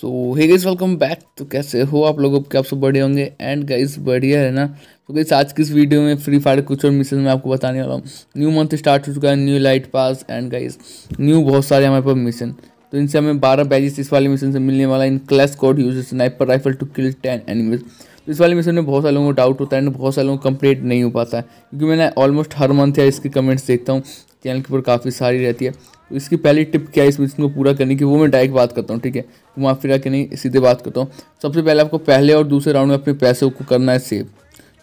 So hey guys welcome back तो कैसे हो आप लोग? अब आप सब बढ़िया होंगे। एंड गाइस बढ़िया है ना? तो गाइस आज की इस वीडियो में फ्री फायर कुछ और मिशन मैं आपको बताने वाला हूँ। न्यू मंथ स्टार्ट हो चुका है new elite pass and guys new बहुत सारे हमारे पास मिशन तो इनसे हमें बारह बैजेस इस वाले मिशन से मिलने वाला in class code use sniper rifle to kill ten enemies तो इस वाले मिशन में बहुत सारे लोगों को डाउट होता है एंड बहुत सारे लोगों को कंप्लीट नहीं हो पाता है। क्योंकि मैंने ऑलमोस्ट हर मंथ या इसके कमेंट्स देखता हूँ। चैनल के ऊपर काफ़ी सारी रहती है। तो इसकी पहली टिप क्या है इस मिशन को पूरा करने की, वो मैं डायरेक्ट बात करता हूँ, ठीक है? घुमा फिरा के नहीं, सीधे बात करता हूँ। सबसे पहले आपको पहले और दूसरे राउंड में अपने पैसों को करना है सेव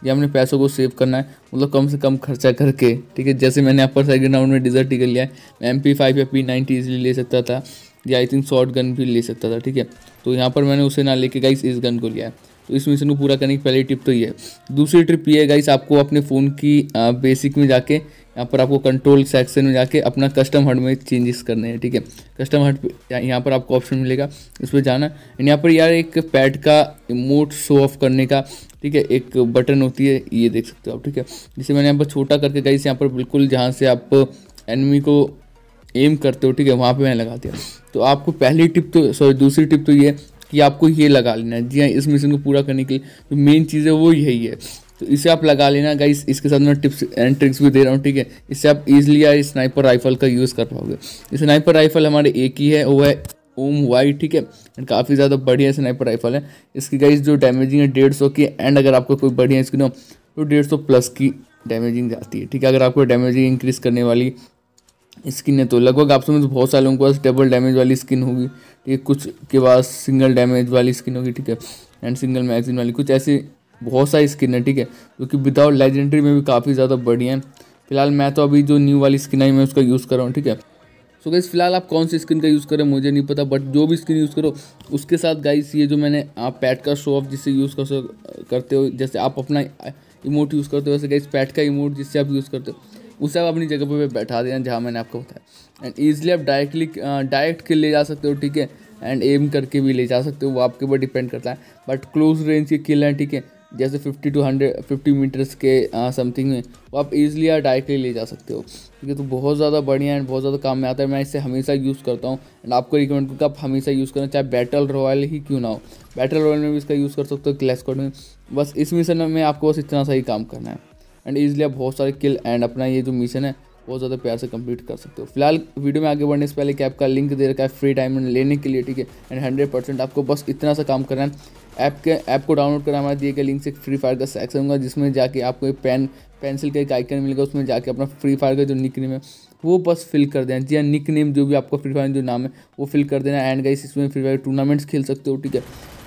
या अपने पैसों को सेव करना है मतलब कम से कम खर्चा करके, ठीक है? जैसे मैंने अपर सेकेंड राउंड में डिजर्ट टिकट लिया है, मैं एम पी फाइव या पी नाइनटी ईजिली ले सकता था, या आई थिंक शॉर्ट गन भी ले सकता था, ठीक है? तो यहाँ पर मैंने उसे ना लेके गाइस इस गन को लिया है। तो इस मिशन को पूरा करने की पहली टिप तो ये है। दूसरी ट्रिप ये है गाइस आपको अपने फ़ोन की बेसिक में जाके, यहाँ पर आपको कंट्रोल सेक्शन में जाके अपना कस्टम हट में चेंजेस करने हैं, ठीक है? कस्टम हट यहाँ पर आपको ऑप्शन मिलेगा इस पर जाना। एंड यहाँ पर यार एक पैड का इमोट शो ऑफ़ करने का, ठीक है, एक बटन होती है, ये देख सकते हो आप, ठीक है? जिसे मैंने यहाँ पर छोटा करके गाइस यहाँ पर बिल्कुल जहाँ से आप एनमी को एम करते हो, ठीक है, वहाँ पे मैंने लगा दिया। तो आपको पहली टिप तो सॉरी दूसरी टिप तो ये कि आपको ये लगा लेना है। जी हाँ इस मिशन को पूरा करने के लिए जो तो मेन चीज़ है वो यही है। तो इसे आप लगा लेना गाइस इसके साथ मैं टिप्स एंड ट्रिक्स भी दे रहा हूँ, ठीक है? इससे आप इजीली स्नाइपर राइफल का यूज़ कर पाओगे। स्नाइपर राइफल हमारे एक ही है, वो है ओम वाई ठीक है? एंड काफ़ी ज़्यादा बढ़िया स्नाइपर राइफल है। इसकी गाइस जो डैमेजिंग है डेढ़ सौ की एंड अगर आपको कोई बढ़िया स्किन हो तो डेढ़ सौ प्लस की डैमेजिंग जाती है, ठीक है? अगर आपको डैमेजिंग इंक्रीज़ करने वाली स्किन है तो लगभग आप समझ बहुत सारे लोगों के पास डबल डैमेज वाली स्किन होगी, ठीक है? कुछ के पास सिंगल डैमेज वाली स्किन होगी, ठीक है? एंड सिंगल मैगजीन वाली, कुछ ऐसी बहुत सारी स्किन है, ठीक है? जो कि विदाउट लेजेंडरी में भी काफ़ी ज़्यादा बढ़िया है। फ़िलहाल मैं तो अभी जो न्यू वाली स्किन आई, मैं उसका यूज़ कर रहा हूँ, ठीक है? सो गाइस फ़िलहाल आप कौन सी स्किन का यूज़ करें मुझे नहीं पता बट जो भी स्किन यूज़ करो, उसके साथ गाइस ये जो मैंने, आप पैट का शो ऑफ़ जिससे यूज़ कर करते हो, जैसे आप अपना इमोट यूज़ करते हो, वैसे गाइस पैट का इमोट जिससे आप यूज़ करते हो। उसे आप अपनी जगह पर बैठा देना जहाँ मैंने आपको बताया। एंड ईजिली आप डायरेक्टली डायरेक्ट के ले जा सकते हो, ठीक है? एंड एम करके भी ले जा सकते हो, वो आपके ऊपर डिपेंड करता है। बट क्लोज रेंज के किल हैं, ठीक है? जैसे 50 टू 100 50 मीटर्स के समथिंग में वो आप इजीली या डायरेक्टली ले जा सकते हो। ठीक है तो बहुत ज़्यादा बढ़िया एंड बहुत ज़्यादा काम में आता है। मैं इसे हमेशा यूज़ करता हूँ। एंड आपको रिकमेंड करूँगा आप हमेशा यूज़ करें चाहे बैटल रॉयल ही क्यों ना हो। बैटल रॉयल में भी इसका यूज़ कर सकते हो क्लैश कोड में। बस इस मिशन में आपको बस इतना सा ही काम करना है। एंड ईजिली आप बहुत सारे किल एंड अपना ये जो मिशन है, बहुत ज़्यादा प्यार से कंप्लीट कर सकते हो। फ़िलहाल वीडियो में आगे बढ़ने से पहले कि आपका लिंक दे रखा है फ्री टाइम लेने के लिए, ठीक है? एंड हंड्रेड परसेंट आपको बस इतना सा काम करना है। ऐप के ऐप को डाउनलोड करना हमारे दिए गए लिंक से फ्री फायर का सेक्शन होगा जिसमें जाके आपको एक पेन पेंसिल का एक आइकन मिलेगा, उसमें जाके अपना फ्री फायर का जो निक नेम है, वो बस फिल कर देना। जी हाँ निक नेम जो भी आपका फ्री फायर जो नाम है, वो फिल कर देना। एंड गाइस इसमें फ्री फायर टूर्नामेंट्स खेल सकते हो, ठीक है?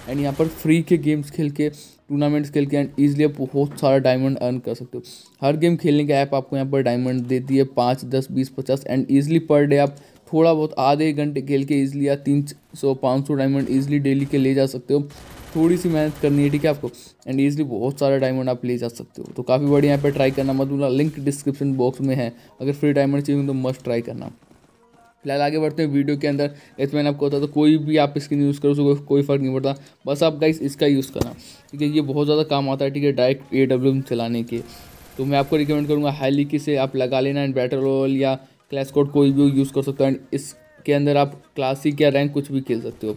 एंड यहाँ पर फ्री के गेम्स खेल के टूर्नामेंट्स खेल के एंड ईजिली आप बहुत सारा डायमंड अर्न कर सकते हो। हर गेम खेलने का ऐप आपको यहाँ पर डायमंड देती है, पाँच, दस, बीस, पचास एंड ईजिली पर डे आप थोड़ा बहुत आधे घंटे खेल के ईजिली या तीन सौ, पाँच सौ डायमंड ईजिली डेली के ले जा सकते हो। थोड़ी सी मेहनत करनी है, ठीक है आपको? एंड ईजिली बहुत सारा डायमंड आप ले जा सकते हो। तो काफ़ी बढ़िया यहाँ पर ट्राई करना मत लिंक डिस्क्रिप्शन बॉक्स में है। अगर फ्री डायमंड चाहिए तो मस्ट ट्राई करना। फ़िलहाल आगे बढ़ते हैं वीडियो के अंदर। इसमें मैंने आपको बताया तो कोई भी आप स्किन यूज़ करो उसको कोई फ़र्क नहीं पड़ता। बस आप गाइस इसका यूज़ करना। ठीक है, ये बहुत ज़्यादा काम आता है, ठीक है डायरेक्ट ए डब्ल्यू चलाने के। तो मैं आपको रिकमेंड करूँगा हाईली की से आप लगा लेना एंड बैटर रोल या क्लैश कोड कोई भी यूज़ कर सकते हो। एंड इसके अंदर आप क्लासिक या रैंक कुछ भी खेल सकते हो।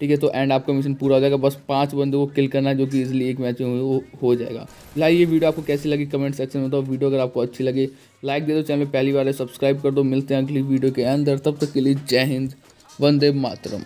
ठीक है तो एंड आपका मिशन पूरा हो जाएगा। बस पाँच बंदों को किल करना है, जो कि इजिली एक मैच में वो हो जाएगा। लाइक, ये वीडियो आपको कैसी लगी? कमेंट सेक्शन में तो वीडियो अगर आपको अच्छी लगे लाइक दे दो चैनल पहली बार सब्सक्राइब कर दो। मिलते हैं अगली वीडियो के अंदर। तब तक के लिए जय हिंद, वंदे मातरम।